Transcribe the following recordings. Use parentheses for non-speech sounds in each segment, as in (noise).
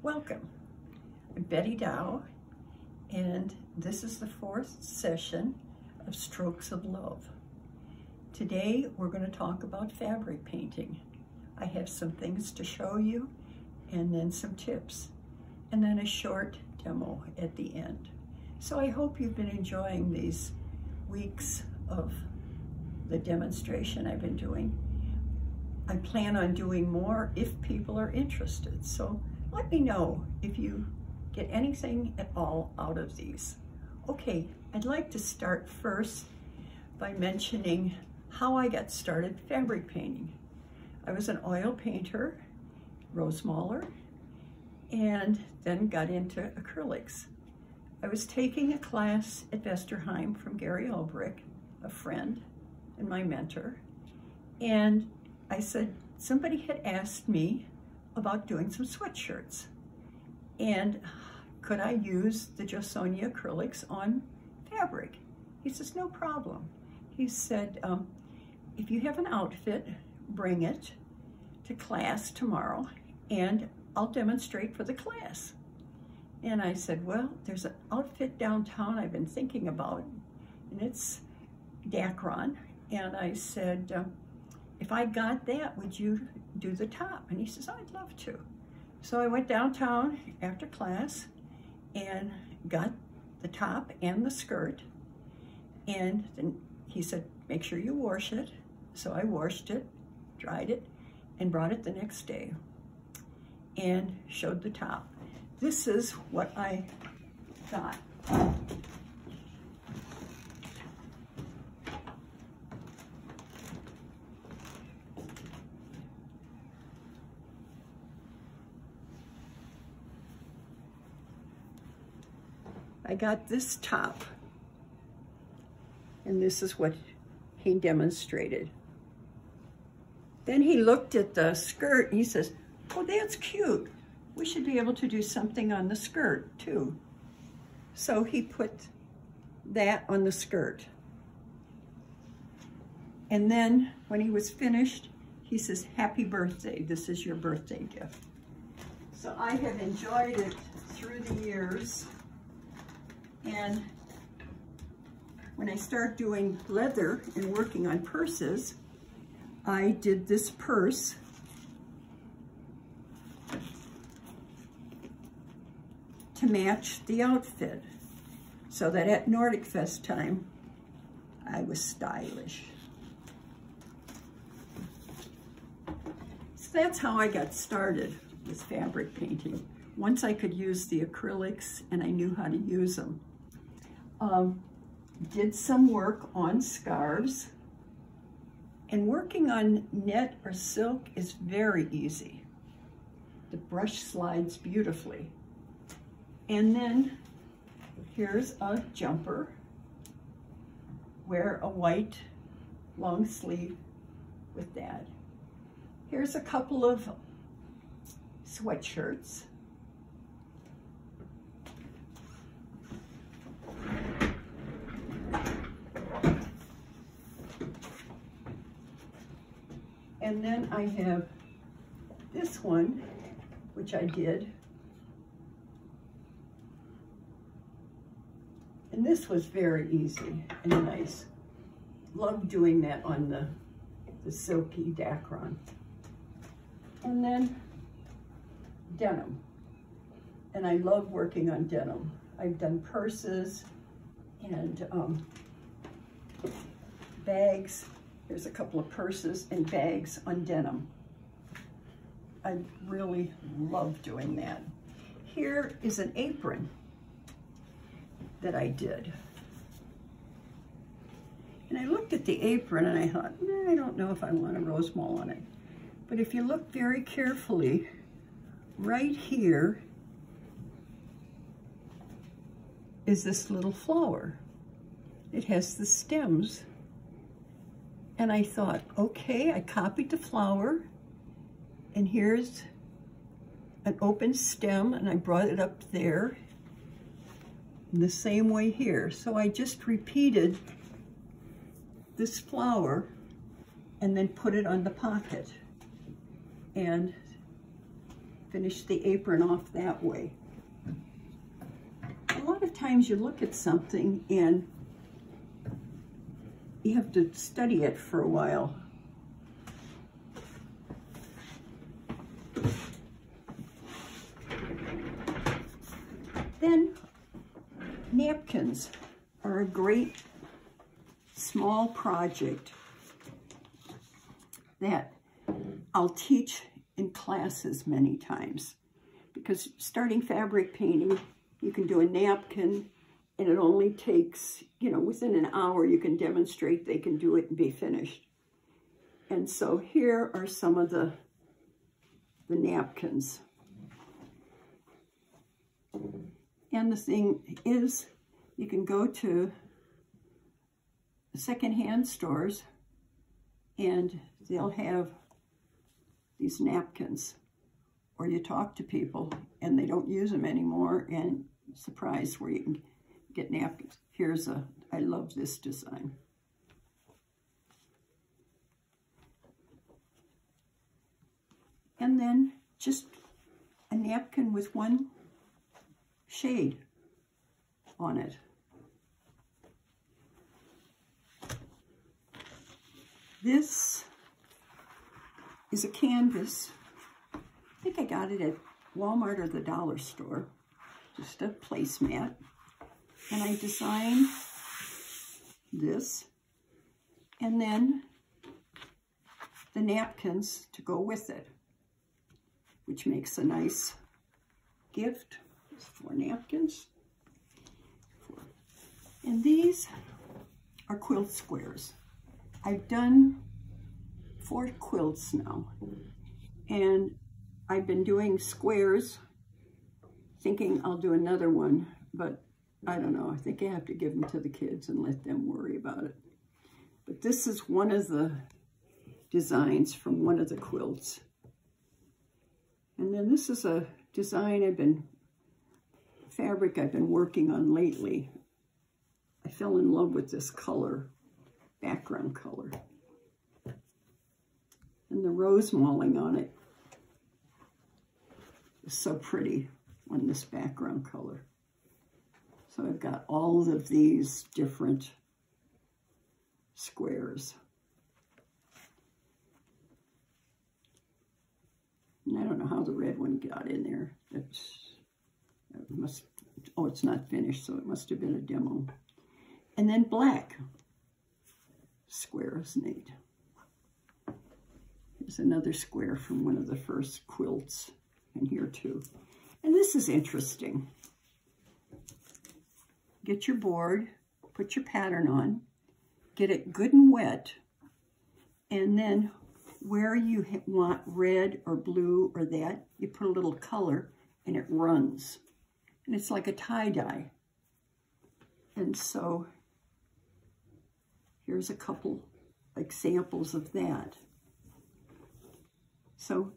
Welcome. I'm Betty Dowe, and this is the fourth session of Strokes of Love. Today, we're going to talk about fabric painting. I have some things to show you, and then some tips, and then a short demo at the end. So I hope you've been enjoying these weeks of the demonstration I've been doing. I plan on doing more if people are interested. So let me know if you get anything at all out of these. Okay, I'd like to start first by mentioning how I got started fabric painting. I was an oil painter, Rosemaler, and then got into acrylics. I was taking a class at Vesterheim from Gary Albrecht, a friend and my mentor, and I said, somebody had asked me about doing some sweatshirts. And could I use the Jo Sonja acrylics on fabric? He says, no problem. He said, um, if you have an outfit, bring it to class tomorrow and I'll demonstrate for the class. And I said, well, there's an outfit downtown I've been thinking about and it's Dacron. And I said, um, if I got that, would you do the top? And he says, I'd love to. So I went downtown after class and got the top and the skirt. And then he said, make sure you wash it. So I washed it, dried it, and brought it the next day and showed the top. This is what I got. I got this top, and this is what he demonstrated. Then he looked at the skirt and he says, oh, that's cute. We should be able to do something on the skirt too. So he put that on the skirt. And then when he was finished, he says, happy birthday. This is your birthday gift. So I have enjoyed it through the years. And when I start doing leather and working on purses, I did this purse to match the outfit so that at Nordic Fest time, I was stylish. So that's how I got started with fabric painting. Once I could use the acrylics and I knew how to use them. Um, did some work on scarves. And working on net or silk is very easy. The brush slides beautifully. And then here's a jumper. Wear a white long sleeve with that. Here's a couple of sweatshirts. And then I have this one, which I did. And this was very easy and nice. Love doing that on the, the silky Dacron. And then denim. And I love working on denim. I've done purses and um, bags There's a couple of purses and bags on denim. I really love doing that. Here is an apron that I did. And I looked at the apron and I thought, I don't know if I want a rosemale on it. But if you look very carefully, right here is this little flower. It has the stems and I thought, okay, I copied the flower and here's an open stem and I brought it up there the same way here. So I just repeated this flower and then put it on the pocket. And finish the apron off that way. A lot of times you look at something and you have to study it for a while. Then napkins are a great small project that I'll teach in classes many times because starting fabric painting, you can do a napkin and it only takes, you know, within an hour you can demonstrate they can do it and be finished. And so here are some of the, the napkins. And the thing is, you can go to secondhand stores and they'll have these napkins or you talk to people and they don't use them anymore and surprise where you can get napkins. Here's a, I love this design. And then just a napkin with one shade on it. This is a canvas. I think I got it at Walmart or the dollar store. Just a placemat. And I designed this. And then the napkins to go with it, which makes a nice gift. There's Four napkins. And these are quilt squares. I've done four quilts now. And I've been doing squares, thinking I'll do another one, but I don't know. I think I have to give them to the kids and let them worry about it. But this is one of the designs from one of the quilts. And then this is a design I've been, fabric I've been working on lately. I fell in love with this color, background color and the rosemaling on it is so pretty on this background color. So I've got all of these different squares. And I don't know how the red one got in there. It's, it must, oh, it's not finished, so it must have been a demo. And then black squares made. Here's another square from one of the first quilts in here too. And this is interesting. Get your board, put your pattern on, get it good and wet, and then where you want red or blue or that, you put a little color and it runs. And it's like a tie-dye. And so here's a couple examples of that. So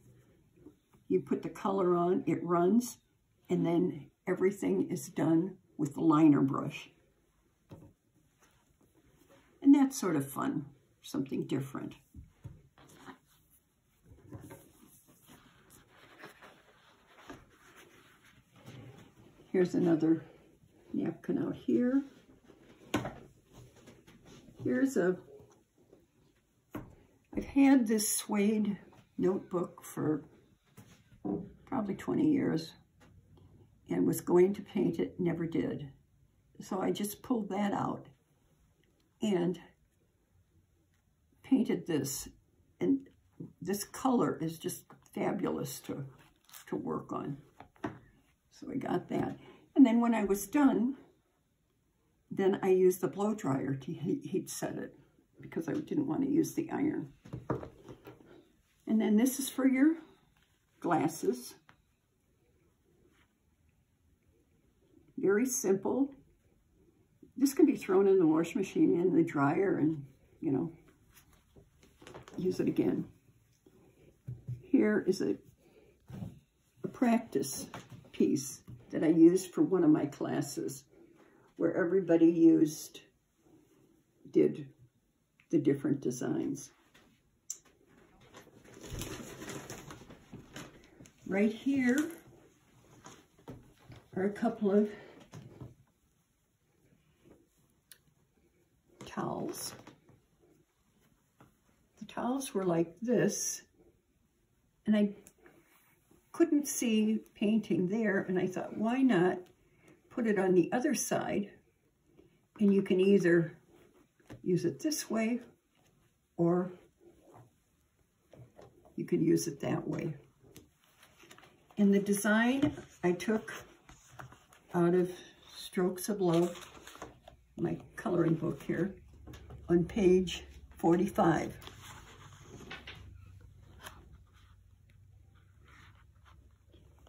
you put the color on, it runs, and then everything is done with the liner brush. And that's sort of fun, something different. Here's another napkin out here. Here's a, I've had this suede notebook for probably 20 years and was going to paint it, never did. So I just pulled that out and painted this. And this color is just fabulous to, to work on. So I got that. And then when I was done, then I used the blow dryer to heat set it because I didn't want to use the iron. And then this is for your glasses. Very simple. This can be thrown in the wash machine in the dryer and, you know, use it again. Here is a, a practice piece that I used for one of my classes where everybody used, did the different designs. right here are a couple of towels. The towels were like this, and I couldn't see painting there, and I thought, why not put it on the other side, and you can either use it this way, or you can use it that way. And the design I took out of Strokes of Love, my coloring book here, on page 45.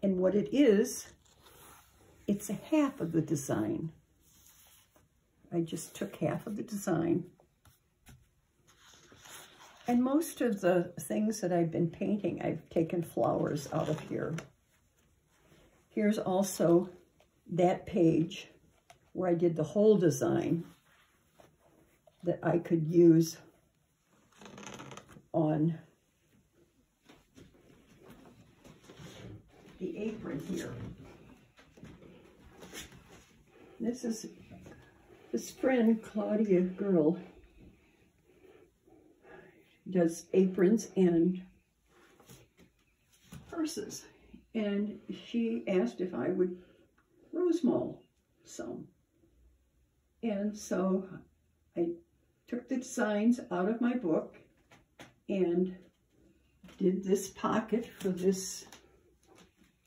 And what it is, it's a half of the design. I just took half of the design. And most of the things that I've been painting, I've taken flowers out of here. Here's also that page where I did the whole design that I could use on the apron here. This is this friend, Claudia Girl, does aprons and purses. And she asked if I would Rosemale some. And so I took the designs out of my book and did this pocket for this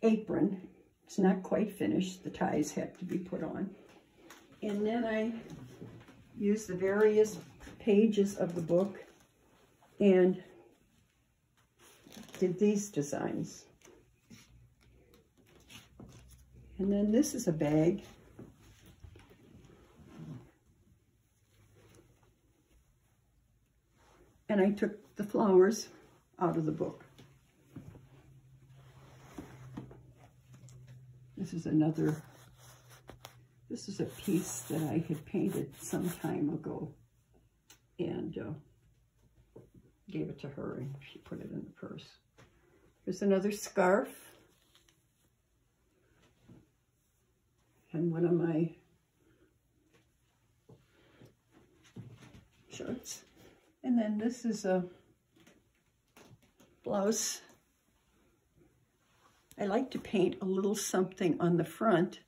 apron. It's not quite finished. The ties have to be put on. And then I used the various pages of the book and did these designs. And then this is a bag. And I took the flowers out of the book. This is another, this is a piece that I had painted some time ago and uh, gave it to her and she put it in the purse. Here's another scarf. and one of my shirts. And then this is a blouse. I like to paint a little something on the front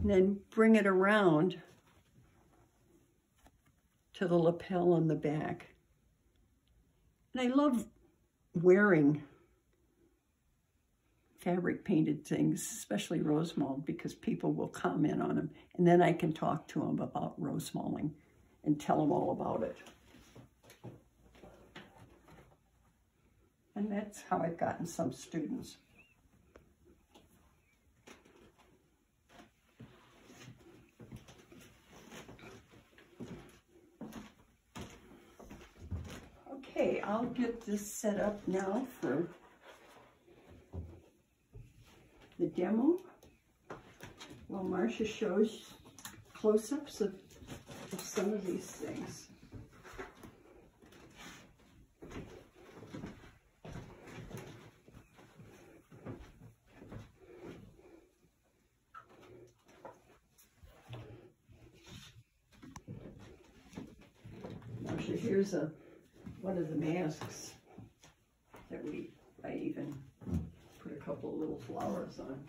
and then bring it around to the lapel on the back. And I love wearing fabric painted things, especially rosemaled, because people will comment on them. And then I can talk to them about rosemaling and tell them all about it. And that's how I've gotten some students. Okay, I'll get this set up now for the demo while Marsha shows close-ups of, of some of these things. Marsha, here's a one of the masks that we I even put a couple of little flowers on.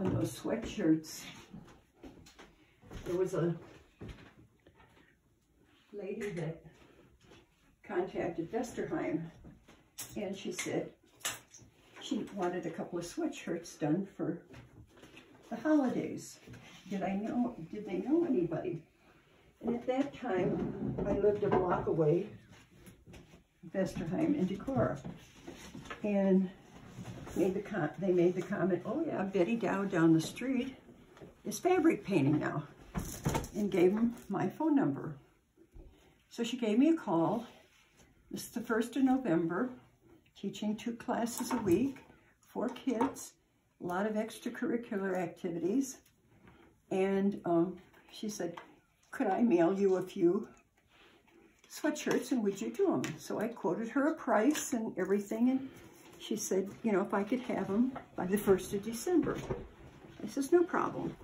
On those sweatshirts, there was a lady that contacted Vesterheim And she said she wanted a couple of sweatshirts done for the holidays. Did I know, did they know anybody? And at that time, I lived a block away, Vesterheim and Decorah. And made the they made the comment, oh yeah, Betty Dowe down the street is fabric painting now, and gave them my phone number. So she gave me a call. This is the 1st of November, teaching two classes a week, four kids, a lot of extracurricular activities. And um, she said, could I mail you a few sweatshirts and would you do them? So I quoted her a price and everything and she said, you know, if I could have them by the 1st of December. I says, no problem.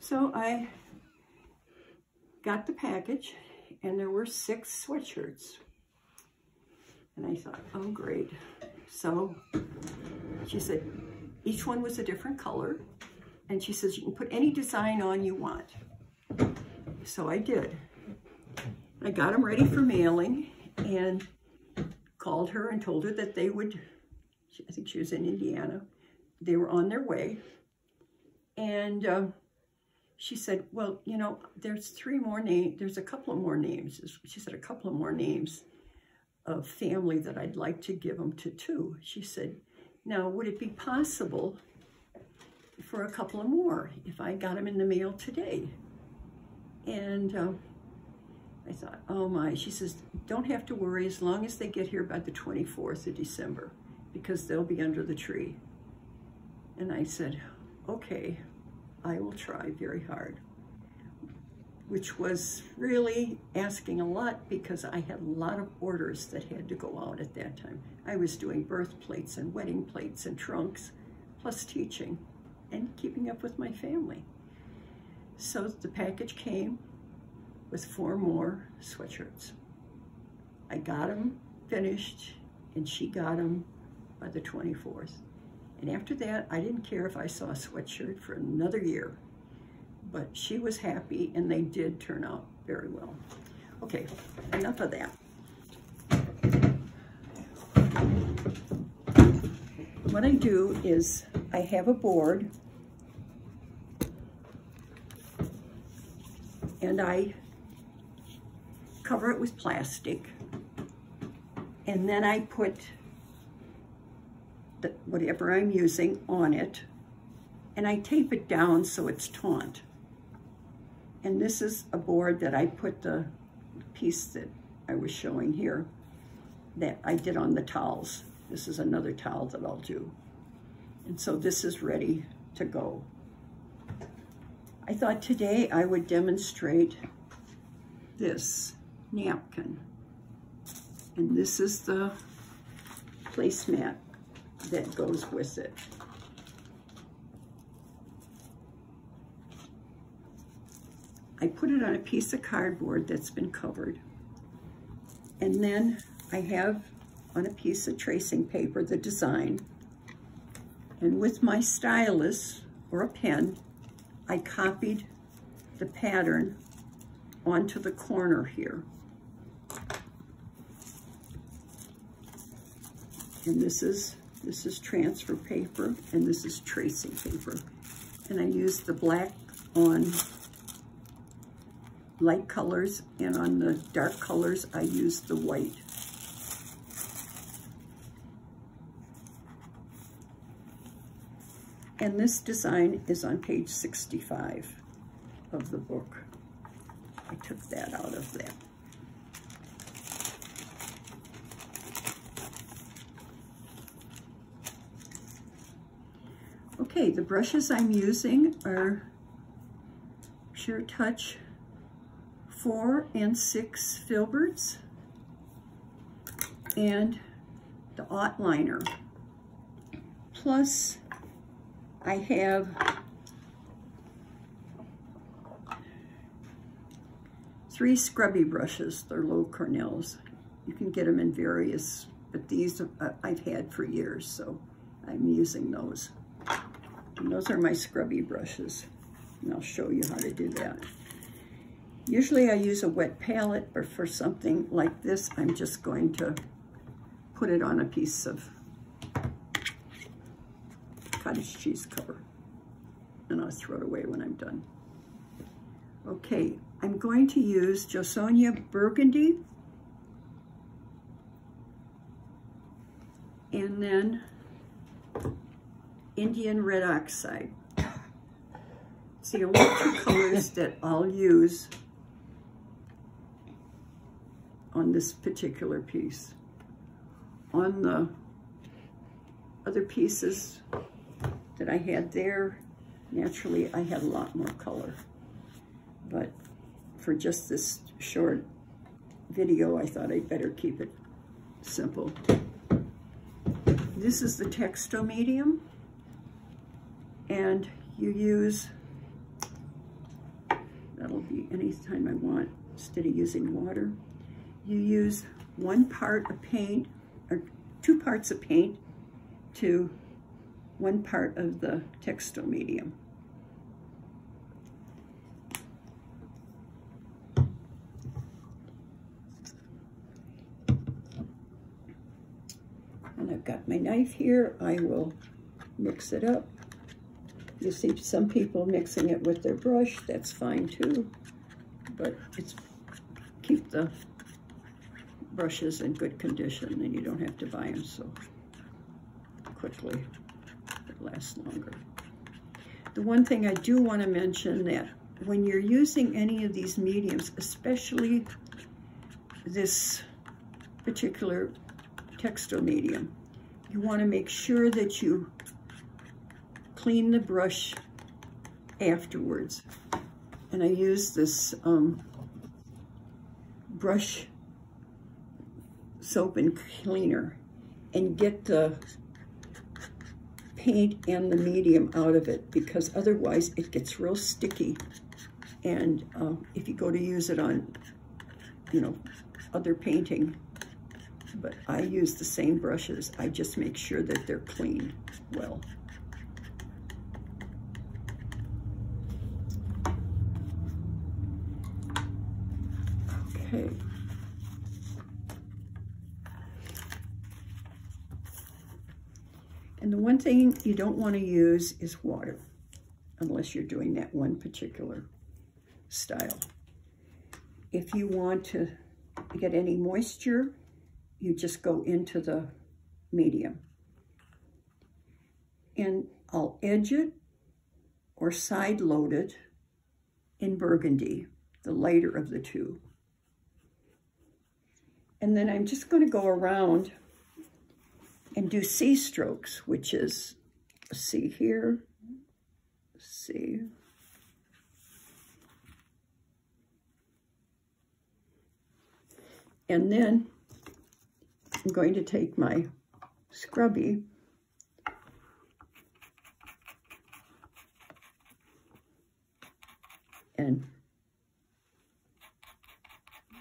So I got the package and there were six sweatshirts. And I thought, oh, great. So she said, each one was a different color. And she says, you can put any design on you want. So I did. I got them ready for mailing and called her and told her that they would, I think she was in Indiana, they were on their way. And um, she said, well, you know, there's three more names, there's a couple of more names. She said a couple of more names of family that I'd like to give them to too. She said, now, would it be possible for a couple of more if I got them in the mail today? And um, I thought, oh my, she says, don't have to worry as long as they get here by the 24th of December because they'll be under the tree. And I said, okay, I will try very hard, which was really asking a lot because I had a lot of orders that had to go out at that time. I was doing birth plates and wedding plates and trunks, plus teaching and keeping up with my family. So the package came with four more sweatshirts. I got them finished and she got them by the 24th. And after that, I didn't care if I saw a sweatshirt for another year, but she was happy and they did turn out very well. Okay, enough of that. What I do is I have a board and I cover it with plastic and then I put whatever I'm using on it, and I tape it down so it's taut. And this is a board that I put the piece that I was showing here that I did on the towels. This is another towel that I'll do. And so this is ready to go. I thought today I would demonstrate this napkin. And this is the placemat that goes with it. I put it on a piece of cardboard that's been covered. And then I have on a piece of tracing paper the design. And with my stylus or a pen, I copied the pattern onto the corner here. And this is this is transfer paper, and this is tracing paper. And I use the black on light colors, and on the dark colors, I use the white. And this design is on page 65 of the book. I took that out of there. Okay, the brushes I'm using are Pure Touch 4 and 6 filberts and the Liner. Plus, I have three scrubby brushes. They're Loew-Cornells. You can get them in various, but these uh, I've had for years, so I'm using those. And those are my scrubby brushes. And I'll show you how to do that. Usually I use a wet palette, but for something like this, I'm just going to put it on a piece of cottage cheese cover. And I'll throw it away when I'm done. Okay, I'm going to use Jo Sonja Burgundy. And then Indian Red Oxide. It's the only two colors that I'll use on this particular piece. On the other pieces that I had there, naturally I had a lot more color. But for just this short video, I thought I'd better keep it simple. This is the Textile medium, and you use, that'll be anytime I want, instead of using water, you use one part of paint, or two parts of paint to one part of the textile medium. And I've got my knife here. I will mix it up. You see some people mixing it with their brush. That's fine too. But it's keep the brushes in good condition and you don't have to buy them so quickly. It lasts longer. The one thing I do want to mention that when you're using any of these mediums, especially this particular textile medium, you want to make sure that you clean the brush afterwards. And I use this um, brush soap and cleaner and get the paint and the medium out of it because otherwise it gets real sticky. And uh, if you go to use it on, you know, other painting, but I use the same brushes. I just make sure that they're clean well. Okay. And the one thing you don't want to use is water, unless you're doing that one particular style. If you want to get any moisture, you just go into the medium. And I'll edge it or side load it in burgundy, the lighter of the two. And then I'm just going to go around and do C strokes, which is C here, C. And then I'm going to take my scrubby and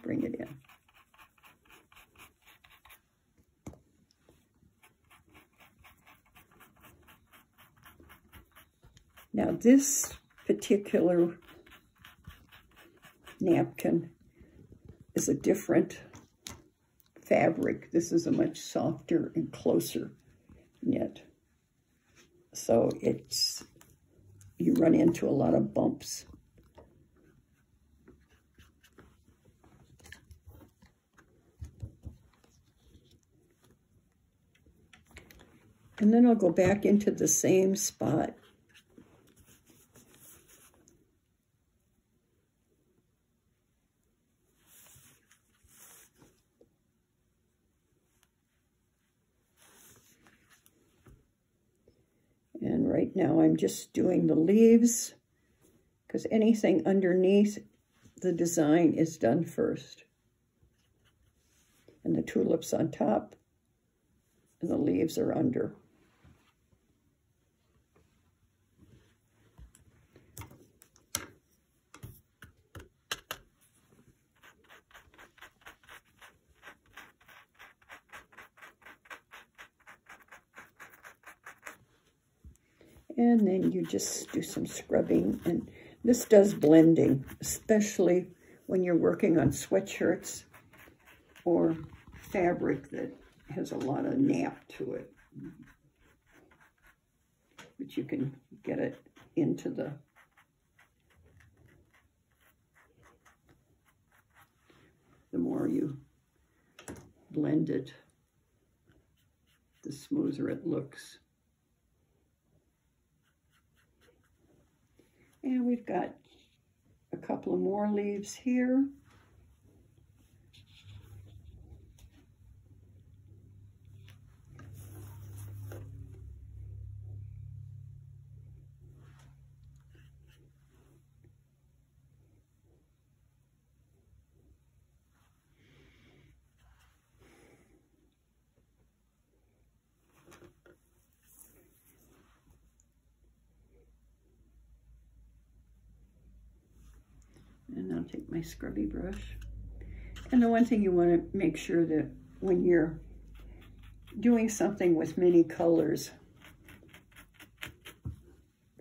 bring it in. Now this particular napkin is a different fabric. This is a much softer and closer knit. So it's, you run into a lot of bumps. And then I'll go back into the same spot And right now I'm just doing the leaves because anything underneath the design is done first. And the tulips on top and the leaves are under. And then you just do some scrubbing. And this does blending, especially when you're working on sweatshirts or fabric that has a lot of nap to it. But you can get it into the the more you blend it, the smoother it looks. And we've got a couple of more leaves here. And I'll take my scrubby brush. And the one thing you want to make sure that when you're doing something with many colors,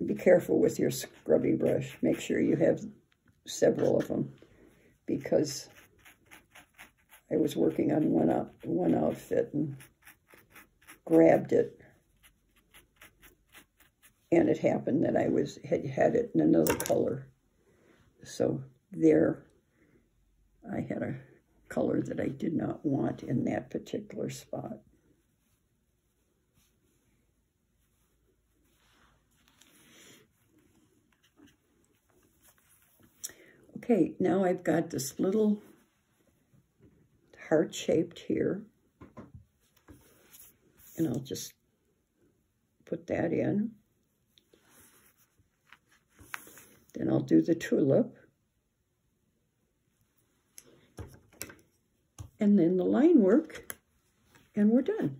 be careful with your scrubby brush. Make sure you have several of them because I was working on one, out, one outfit and grabbed it and it happened that I was had had it in another color. So there I had a color that I did not want in that particular spot. Okay, now I've got this little heart shaped here. And I'll just put that in. Then I'll do the tulip. And then the line work, and we're done.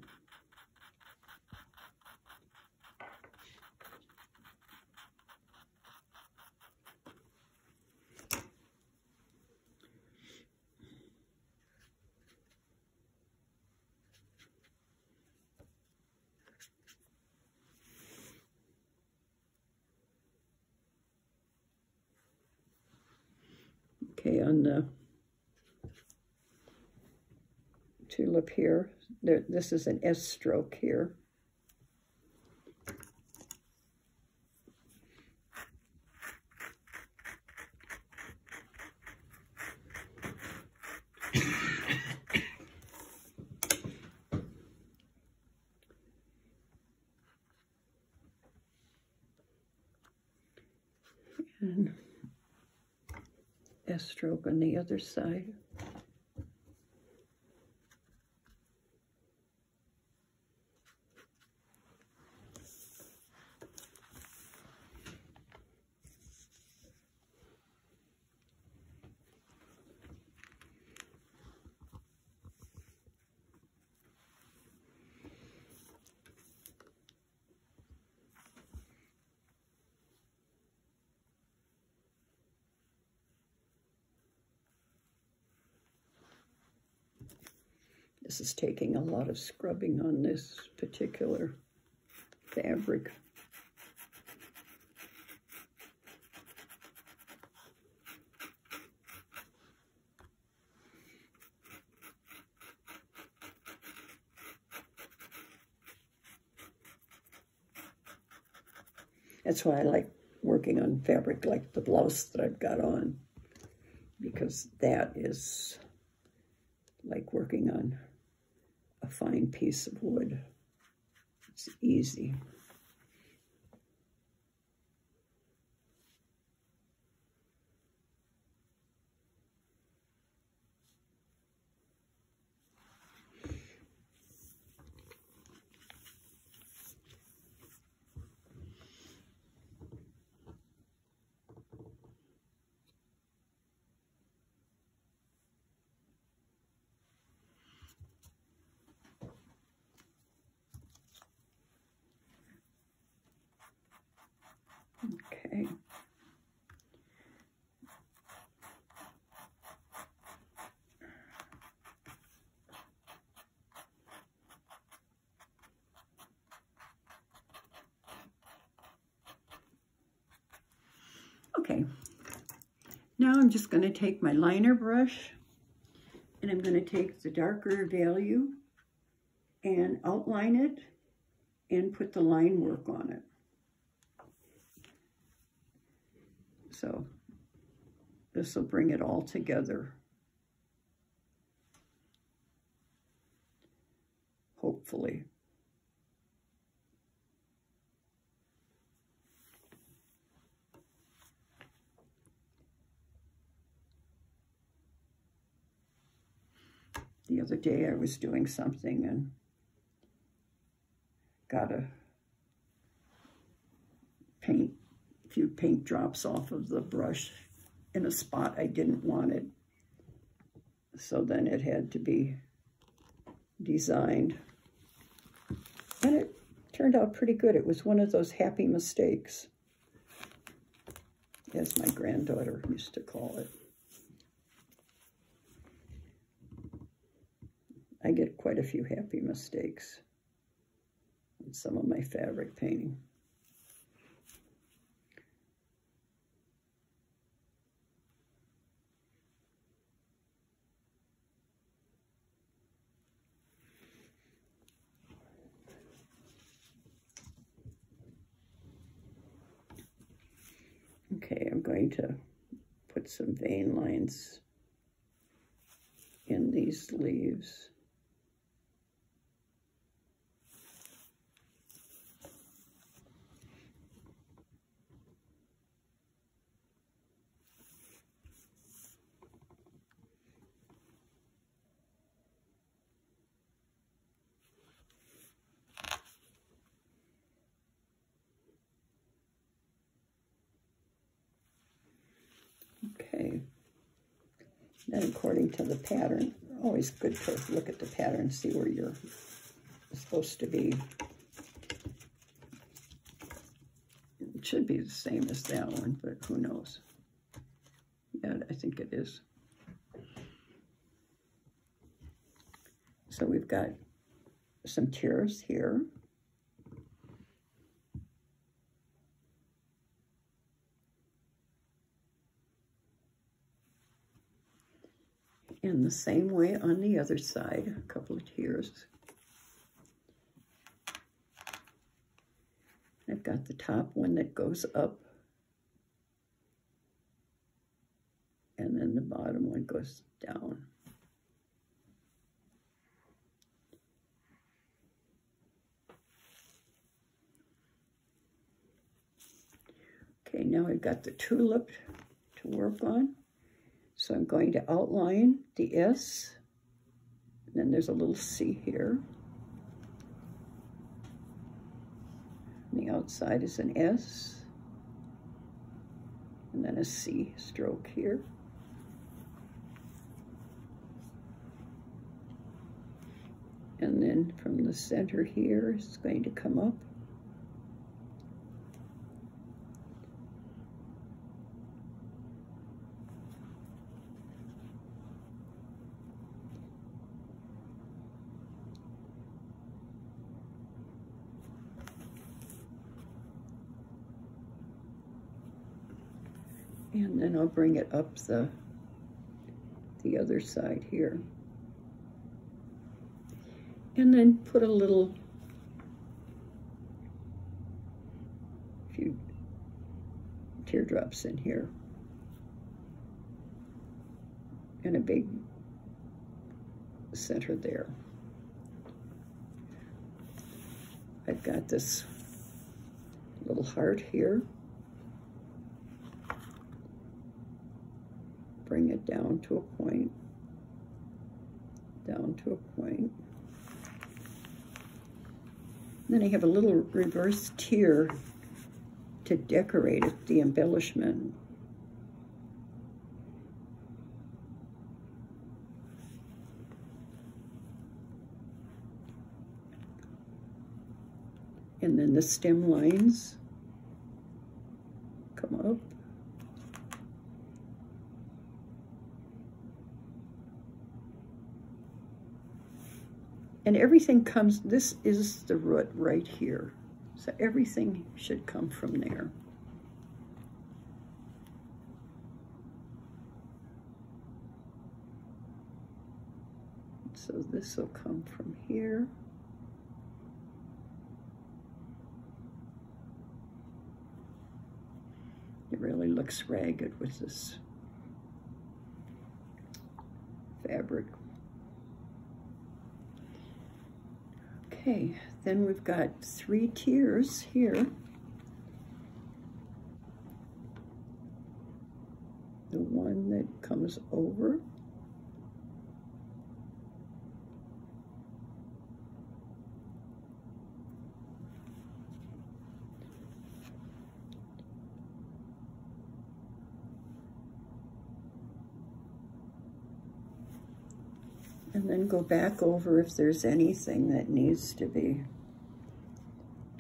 Okay, on the tulip here. There, this is an S stroke here. and S stroke on the other side. Taking a lot of scrubbing on this particular fabric. That's why I like working on fabric like the blouse that I've got on because that is like working on a fine piece of wood. It's easy. Okay. Okay, now I'm just going to take my liner brush and I'm going to take the darker value and outline it and put the line work on it. So this will bring it all together. Hopefully. Other day I was doing something and got a paint, few paint drops off of the brush in a spot I didn't want it. So then it had to be designed. And it turned out pretty good. It was one of those happy mistakes, as my granddaughter used to call it. I get quite a few happy mistakes in some of my fabric painting. Okay, I'm going to put some vein lines in these leaves. Okay. Then according to the pattern, always good to look at the pattern, see where you're supposed to be. It should be the same as that one, but who knows. Yeah, I think it is. So we've got some tears here. in the same way on the other side, a couple of tears. I've got the top one that goes up, and then the bottom one goes down. Okay, now I've got the tulip to work on. So I'm going to outline the S, and then there's a little C here. And the outside is an S, and then a C stroke here. And then from the center here, it's going to come up And then I'll bring it up the, the other side here. And then put a little, few teardrops in here. And a big center there. I've got this little heart here. Bring it down to a point, down to a point. Then I have a little reverse tear to decorate it, the embellishment. And then the stem lines come up. And everything comes, this is the root right here. So everything should come from there. So this will come from here. It really looks ragged with this fabric Okay, then we've got three tears here. The one that comes over. And then go back over if there's anything that needs to be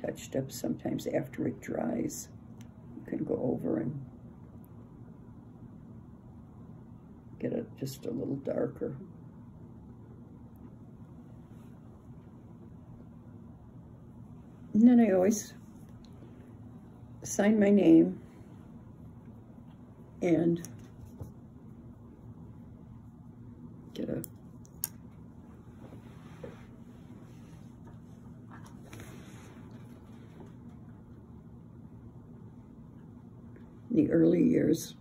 touched up sometimes after it dries. You can go over and get it just a little darker. And then I always sign my name and get a early years,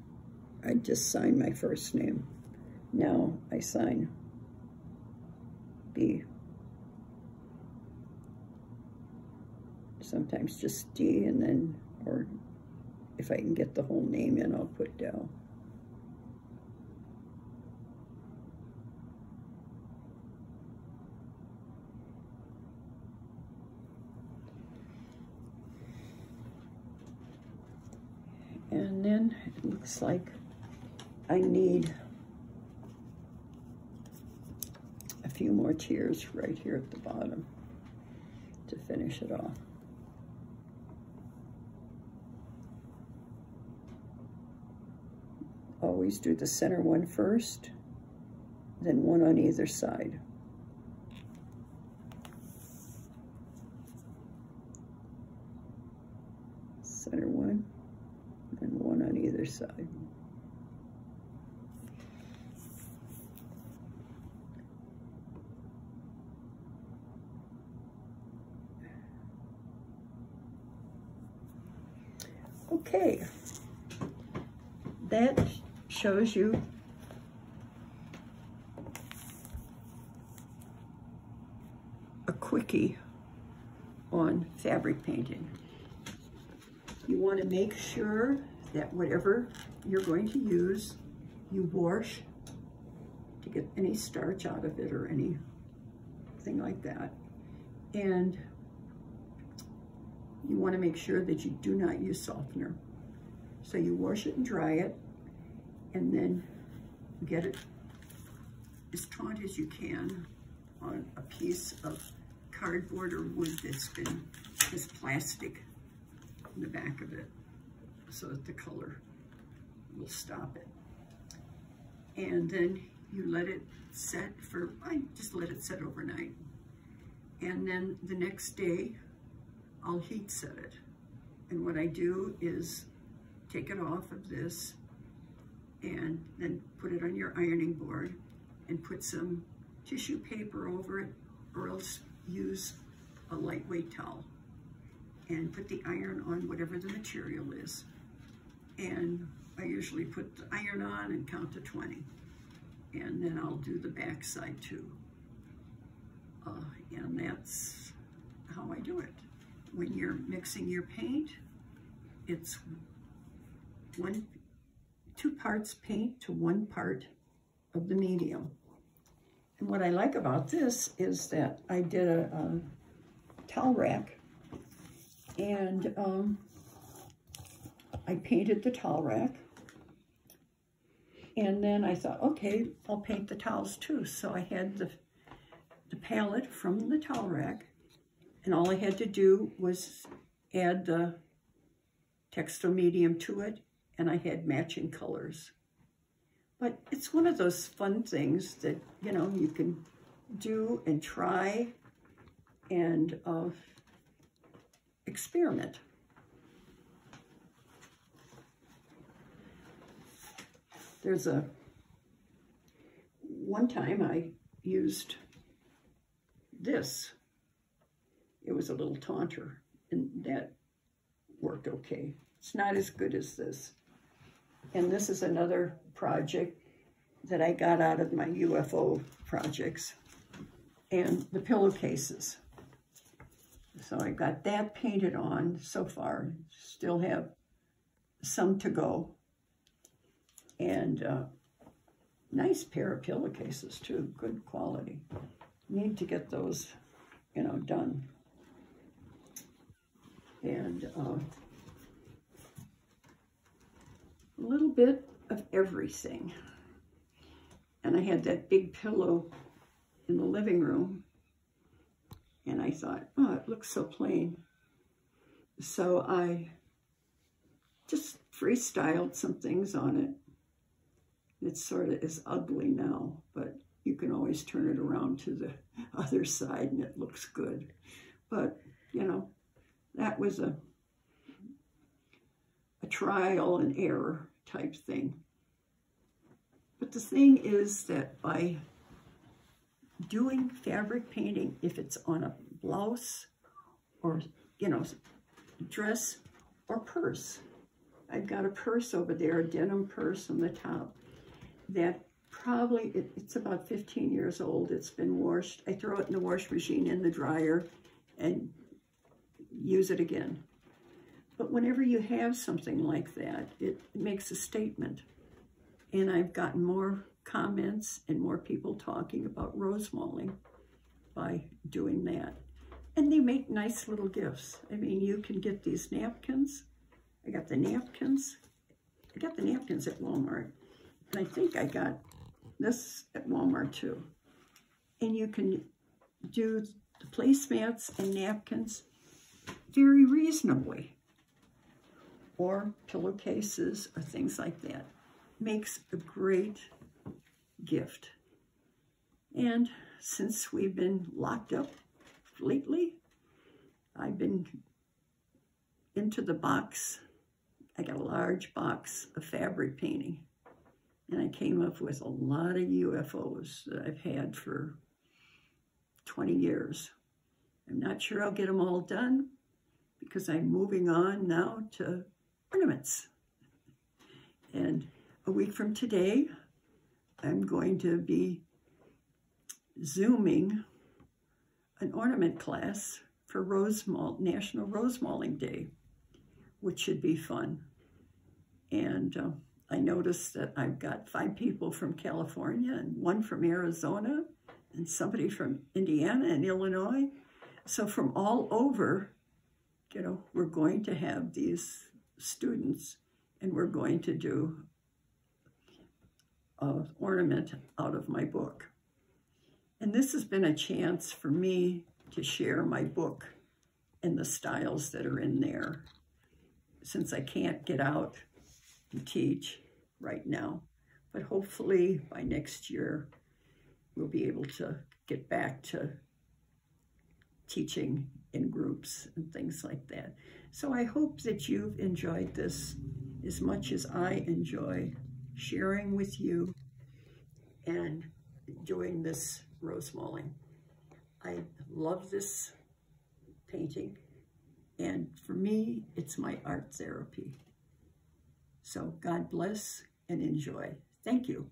I just signed my first name. Now I sign B. Sometimes just D and then, or if I can get the whole name in, I'll put Del. And then it looks like I need a few more tears right here at the bottom to finish it off. Always do the center one first, then one on either side. Center one and one on either side. Okay, that shows you a quickie on fabric painting. You want to make sure that whatever you're going to use, you wash to get any starch out of it or anything like that. And you want to make sure that you do not use softener. So you wash it and dry it, and then get it as taut as you can on a piece of cardboard or wood that's been, has plastic in the back of it so that the color will stop it. And then you let it set for, I just let it set overnight. And then the next day, I'll heat set it. And what I do is take it off of this and then put it on your ironing board and put some tissue paper over it or else use a lightweight towel and put the iron on whatever the material is. And I usually put the iron on and count to 20. And then I'll do the back side too. Uh, and that's how I do it when you're mixing your paint, it's one, two parts paint to one part of the medium. And what I like about this is that I did a, a towel rack and um, I painted the towel rack. And then I thought, okay, I'll paint the towels too. So I had the, the palette from the towel rack and all I had to do was add the textile medium to it, and I had matching colors. But it's one of those fun things that, you know, you can do and try and uh, experiment. There's a, one time I used this it was a little taunter, and that worked okay. It's not as good as this, And this is another project that I got out of my UFO projects. And the pillowcases. So I got that painted on so far. Still have some to go. And uh, nice pair of pillowcases too, good quality. Need to get those, you know, done. And uh, a little bit of everything. And I had that big pillow in the living room. And I thought, oh, it looks so plain. So I just freestyled some things on it. It sort of is ugly now, but you can always turn it around to the (laughs) other side and it looks good. But, you know, that was a, a trial and error type thing. But the thing is that by doing fabric painting, if it's on a blouse or, you know, dress or purse, I've got a purse over there, a denim purse on the top, that probably, it, it's about 15 years old. It's been washed. I throw it in the wash machine in the dryer and use it again. But whenever you have something like that, it makes a statement. And I've gotten more comments and more people talking about rosemaling by doing that. And they make nice little gifts. I mean, you can get these napkins. I got the napkins. I got the napkins at Walmart. I think I got this at Walmart too. And you can do the placemats and napkins very reasonably. Or pillowcases or things like that. Makes a great gift. And since we've been locked up lately, I've been into the box. I got a large box of fabric painting. And I came up with a lot of UFOs that I've had for 20 years. I'm not sure I'll get them all done because I'm moving on now to ornaments. And a week from today, I'm going to be Zooming an ornament class for Rosemale, National Rosemaling Day, which should be fun. And uh, I noticed that I've got five people from California and one from Arizona and somebody from Indiana and Illinois. So from all over, you know, we're going to have these students and we're going to do an ornament out of my book. And this has been a chance for me to share my book and the styles that are in there since I can't get out teach right now. But hopefully by next year, we'll be able to get back to teaching in groups and things like that. So I hope that you've enjoyed this as much as I enjoy sharing with you and doing this rosemaling. I love this painting and for me, it's my art therapy. So God bless and enjoy. Thank you.